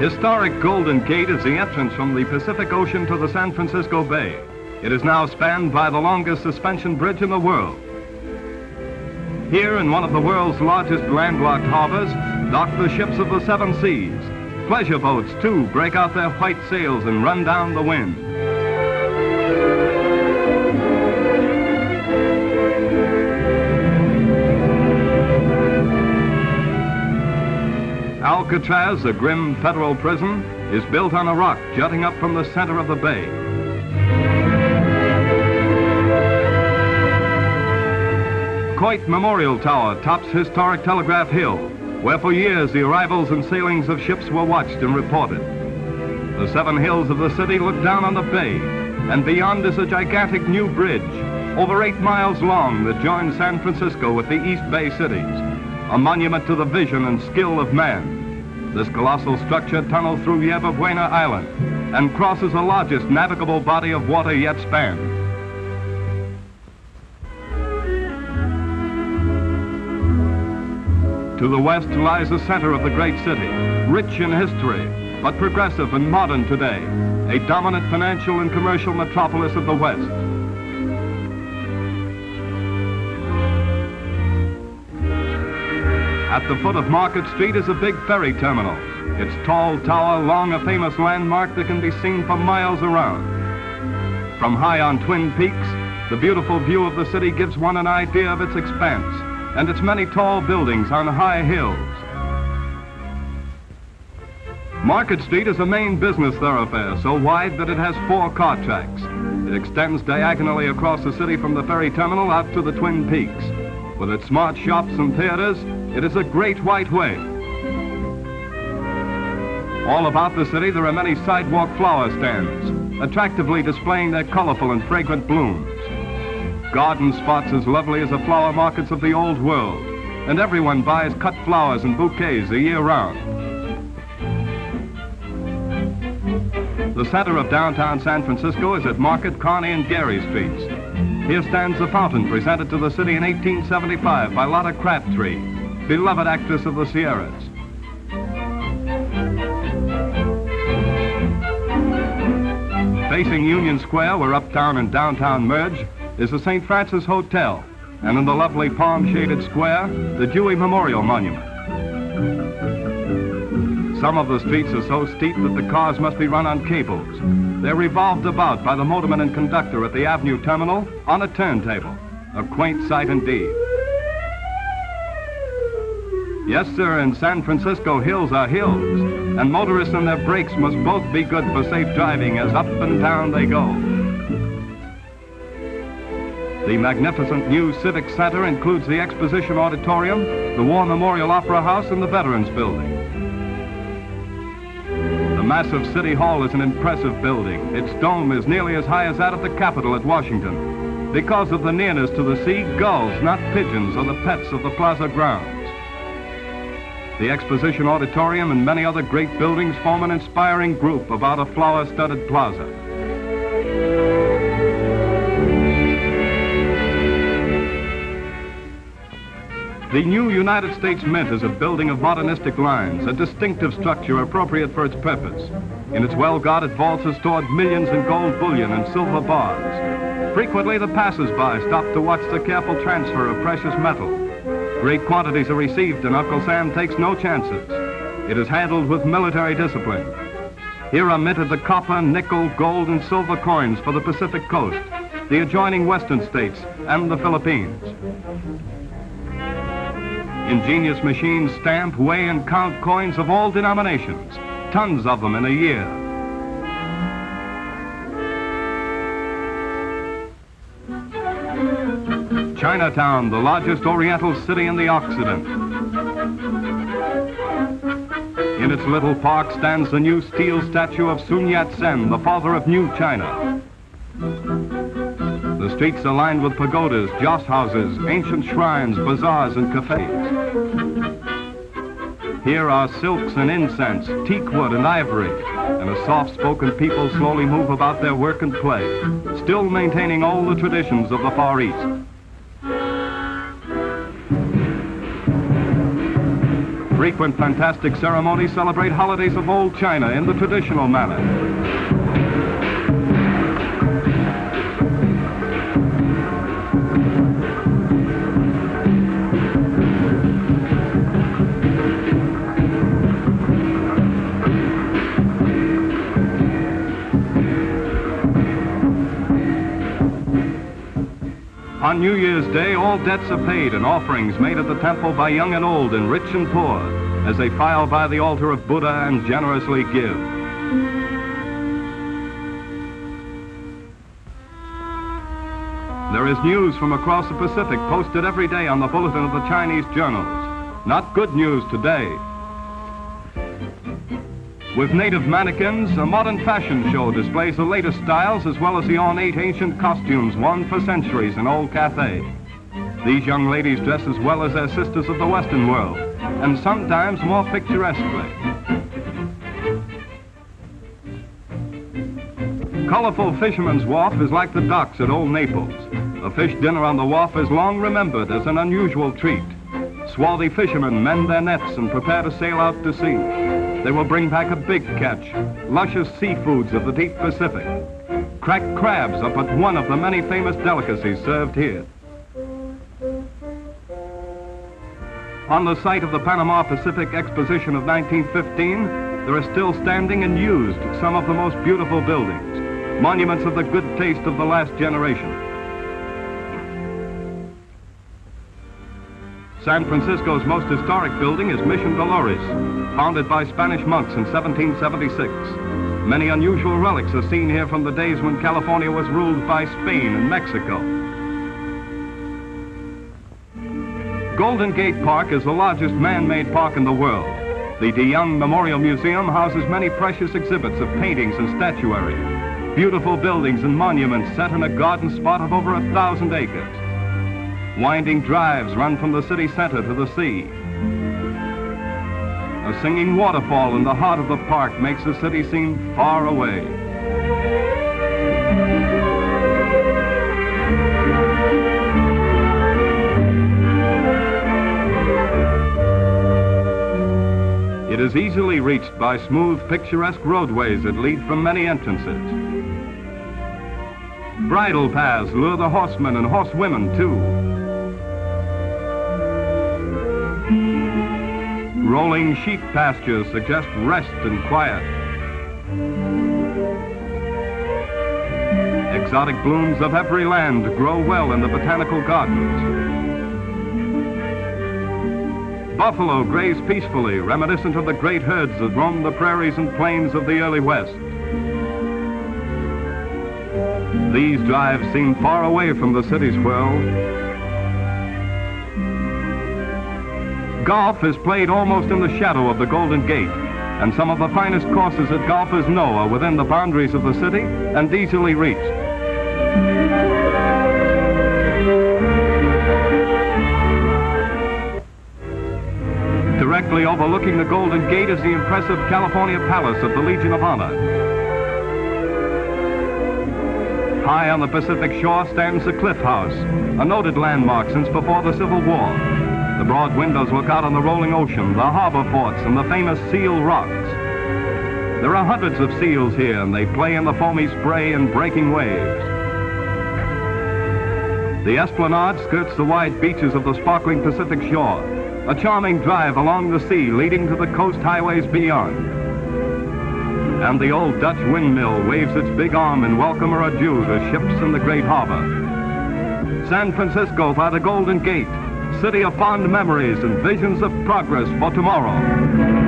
Historic Golden Gate is the entrance from the Pacific Ocean to the San Francisco Bay. It is now spanned by the longest suspension bridge in the world. Here in one of the world's largest landlocked harbors, dock the ships of the seven seas. Pleasure boats, too, break out their white sails and run down the wind. Alcatraz, a grim federal prison, is built on a rock jutting up from the center of the bay. Coit Memorial Tower tops historic Telegraph Hill, where for years the arrivals and sailings of ships were watched and reported. The seven hills of the city look down on the bay, and beyond is a gigantic new bridge, over eight miles long, that joins San Francisco with the East Bay cities, a monument to the vision and skill of man. This colossal structure tunnels through Yerba Buena Island and crosses the largest navigable body of water yet spanned. To the west lies the center of the great city, rich in history, but progressive and modern today, a dominant financial and commercial metropolis of the West. At the foot of Market Street is a big ferry terminal. Its tall tower, long a famous landmark that can be seen for miles around. From high on Twin Peaks, the beautiful view of the city gives one an idea of its expanse and its many tall buildings on high hills. Market Street is a main business thoroughfare so wide that it has four car tracks. It extends diagonally across the city from the ferry terminal out to the Twin Peaks. With its smart shops and theaters, it is a great white way. All about the city, there are many sidewalk flower stands, attractively displaying their colorful and fragrant blooms garden spots as lovely as the flower markets of the old world, and everyone buys cut flowers and bouquets the year round. The center of downtown San Francisco is at Market, Kearny, and Geary Streets. Here stands the fountain presented to the city in 1875 by Lotta Crabtree, beloved actress of the Sierras. Facing Union Square, where uptown and downtown merge, is the St. Francis Hotel, and in the lovely palm-shaded square, the Dewey Memorial Monument. Some of the streets are so steep that the cars must be run on cables. They're revolved about by the motorman and conductor at the Avenue Terminal on a turntable. A quaint sight indeed. Yes, sir, in San Francisco, hills are hills, and motorists and their brakes must both be good for safe driving as up and down they go. The magnificent new Civic Center includes the Exposition Auditorium, the War Memorial Opera House, and the Veterans Building. The massive City Hall is an impressive building. Its dome is nearly as high as that of the Capitol at Washington. Because of the nearness to the sea, gulls, not pigeons, are the pets of the plaza grounds. The Exposition Auditorium and many other great buildings form an inspiring group about a flower-studded plaza. The new United States Mint is a building of modernistic lines, a distinctive structure appropriate for its purpose. In its well-guarded vaults are stored millions in gold bullion and silver bars. Frequently, the passers-by stop to watch the careful transfer of precious metal. Great quantities are received, and Uncle Sam takes no chances. It is handled with military discipline. Here are minted the copper, nickel, gold, and silver coins for the Pacific Coast, the adjoining western states, and the Philippines. Ingenious machines stamp, weigh, and count coins of all denominations, tons of them in a year. Chinatown, the largest oriental city in the Occident. In its little park stands the new steel statue of Sun Yat-sen, the father of New China. The streets are lined with pagodas, joss houses, ancient shrines, bazaars, and cafes. Here are silks and incense, teak wood and ivory, and a soft-spoken people slowly move about their work and play, still maintaining all the traditions of the Far East. Frequent fantastic ceremonies celebrate holidays of old China in the traditional manner. On New Year's Day, all debts are paid and offerings made at the temple by young and old and rich and poor as they file by the altar of Buddha and generously give. There is news from across the Pacific posted every day on the bulletin of the Chinese journals. Not good news today. With native mannequins, a modern fashion show displays the latest styles as well as the ornate ancient costumes worn for centuries in old Cathay. These young ladies dress as well as their sisters of the Western world, and sometimes more picturesquely. Colorful Fisherman's Wharf is like the docks at Old Naples. A fish dinner on the wharf is long remembered as an unusual treat. Swarthy fishermen mend their nets and prepare to sail out to sea. They will bring back a big catch, luscious seafoods of the deep Pacific. Cracked crabs are but one of the many famous delicacies served here. On the site of the Panama Pacific Exposition of 1915, there are still standing and used some of the most beautiful buildings, monuments of the good taste of the last generation. San Francisco's most historic building is Mission Dolores, founded by Spanish monks in 1776. Many unusual relics are seen here from the days when California was ruled by Spain and Mexico. Golden Gate Park is the largest man-made park in the world. The De Young Memorial Museum houses many precious exhibits of paintings and statuary, beautiful buildings and monuments set in a garden spot of over a thousand acres. Winding drives run from the city center to the sea. A singing waterfall in the heart of the park makes the city seem far away. It is easily reached by smooth, picturesque roadways that lead from many entrances. Bridle paths lure the horsemen and horsewomen, too. Rolling sheep pastures suggest rest and quiet. Exotic blooms of every land grow well in the botanical gardens. Buffalo graze peacefully, reminiscent of the great herds that roamed the prairies and plains of the early West. These drives seem far away from the city's whirl, Golf is played almost in the shadow of the Golden Gate, and some of the finest courses that golfers know are within the boundaries of the city and easily reached. Directly overlooking the Golden Gate is the impressive California Palace of the Legion of Honor. High on the Pacific shore stands the Cliff House, a noted landmark since before the Civil War. The broad windows look out on the rolling ocean, the harbor forts, and the famous seal rocks. There are hundreds of seals here, and they play in the foamy spray and breaking waves. The esplanade skirts the wide beaches of the sparkling Pacific shore, a charming drive along the sea leading to the coast highways beyond. And the old Dutch windmill waves its big arm in welcome or adieu to ships in the great harbor. San Francisco by the Golden Gate, city of fond memories and visions of progress for tomorrow.